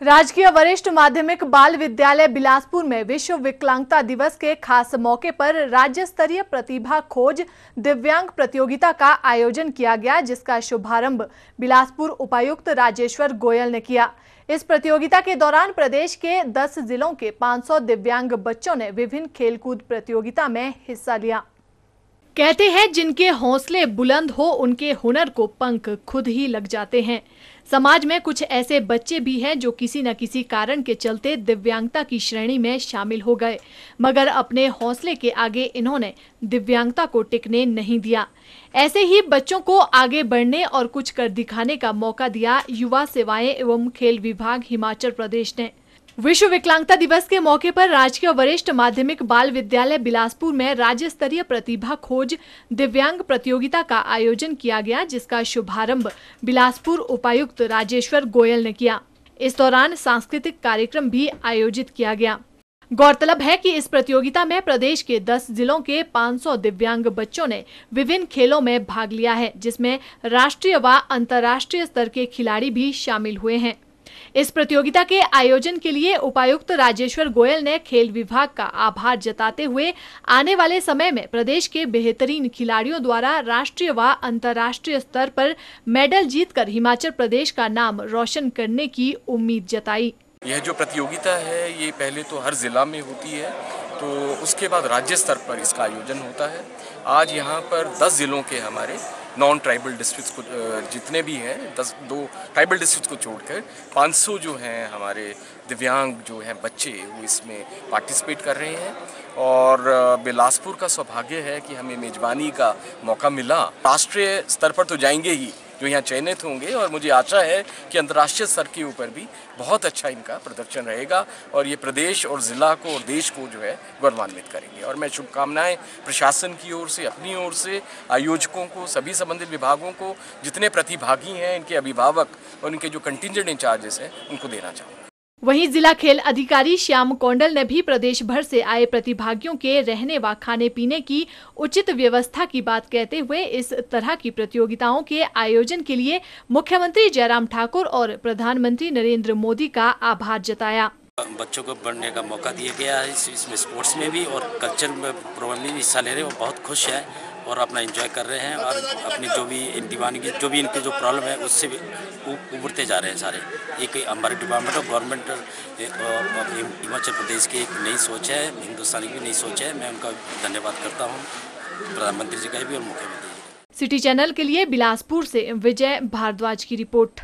राजकीय वरिष्ठ माध्यमिक बाल विद्यालय बिलासपुर में विश्व विकलांगता दिवस के खास मौके पर राज्य स्तरीय प्रतिभा खोज दिव्यांग प्रतियोगिता का आयोजन किया गया, जिसका शुभारंभ बिलासपुर उपायुक्त राजेश्वर गोयल ने किया। इस प्रतियोगिता के दौरान प्रदेश के 10 जिलों के 500 दिव्यांग बच्चों ने विभिन्न खेलकूद प्रतियोगिता में हिस्सा लिया। कहते हैं, जिनके हौसले बुलंद हो, उनके हुनर को पंख खुद ही लग जाते हैं। समाज में कुछ ऐसे बच्चे भी हैं, जो किसी न किसी कारण के चलते दिव्यांगता की श्रेणी में शामिल हो गए। मगर अपने हौसले के आगे इन्होंने दिव्यांगता को टिकने नहीं दिया। ऐसे ही बच्चों को आगे बढ़ने और कुछ कर दिखाने का मौका दिया युवा सेवाएँ एवं खेल विभाग हिमाचल प्रदेश ने। विश्व विकलांगता दिवस के मौके पर राजकीय वरिष्ठ माध्यमिक बाल विद्यालय बिलासपुर में राज्य स्तरीय प्रतिभा खोज दिव्यांग प्रतियोगिता का आयोजन किया गया, जिसका शुभारंभ बिलासपुर उपायुक्त राजेश्वर गोयल ने किया। इस दौरान सांस्कृतिक कार्यक्रम भी आयोजित किया गया। गौरतलब है कि इस प्रतियोगिता में प्रदेश के 10 जिलों के 500 दिव्यांग बच्चों ने विभिन्न खेलों में भाग लिया है, जिसमें राष्ट्रीय व अंतर्राष्ट्रीय स्तर के खिलाड़ी भी शामिल हुए हैं। इस प्रतियोगिता के आयोजन के लिए उपायुक्त राजेश्वर गोयल ने खेल विभाग का आभार जताते हुए आने वाले समय में प्रदेश के बेहतरीन खिलाड़ियों द्वारा राष्ट्रीय व अंतर्राष्ट्रीय स्तर पर मेडल जीतकर हिमाचल प्रदेश का नाम रोशन करने की उम्मीद जताई। यह जो प्रतियोगिता है, ये पहले तो हर ज़िला में होती है। तो उसके बाद राज्य स्तर पर इसका आयोजन होता है। आज यहाँ पर 10 ज़िलों के हमारे नॉन ट्राइबल डिस्ट्रिक्ट्स को जितने भी हैं, दस, दो ट्राइबल डिस्ट्रिक्ट को छोड़कर 500 जो हैं हमारे दिव्यांग जो हैं बच्चे, वो इसमें पार्टिसिपेट कर रहे हैं। और बिलासपुर का सौभाग्य है कि हमें मेज़बानी का मौका मिला। राष्ट्रीय स्तर पर तो जाएँगे ही जो यहाँ चयनित होंगे और मुझे आशा है कि अंतर्राष्ट्रीय स्तर के ऊपर भी बहुत अच्छा इनका प्रदर्शन रहेगा और ये प्रदेश और ज़िला को और देश को जो है गौरवान्वित करेंगे। और मैं शुभकामनाएँ प्रशासन की ओर से, अपनी ओर से, आयोजकों को, सभी संबंधित विभागों को, जितने प्रतिभागी हैं, इनके अभिभावक और इनके जो कंटिजेंट इंचार्जेस हैं, उनको देना चाहूँगा। वहीं जिला खेल अधिकारी श्याम कौंडल ने भी प्रदेश भर से आए प्रतिभागियों के रहने व खाने पीने की उचित व्यवस्था की बात कहते हुए इस तरह की प्रतियोगिताओं के आयोजन के लिए मुख्यमंत्री जयराम ठाकुर और प्रधानमंत्री नरेंद्र मोदी का आभार जताया। बच्चों को बढ़ने का मौका दिया गया है इसमें स्पोर्ट्स में भी और कल्चर में प्रोग्राम में हिस्सा ले रहे हैं बहुत खुश है। और अपना एंजॉय कर रहे हैं और अपनी जो भी दीवानगी, जो भी इनकी जो प्रॉब्लम है, उससे भी उभरते जा रहे हैं सारे। एक हमारे department of government Himachal Pradesh की एक नई सोच है, हिंदुस्तान की नई सोच है। मैं उनका धन्यवाद करता हूँ, प्रधानमंत्री जी का भी और मुख्यमंत्री सिटी चैनल के लिए बिलासपुर से विजय भारद्वाज की रिपोर्ट।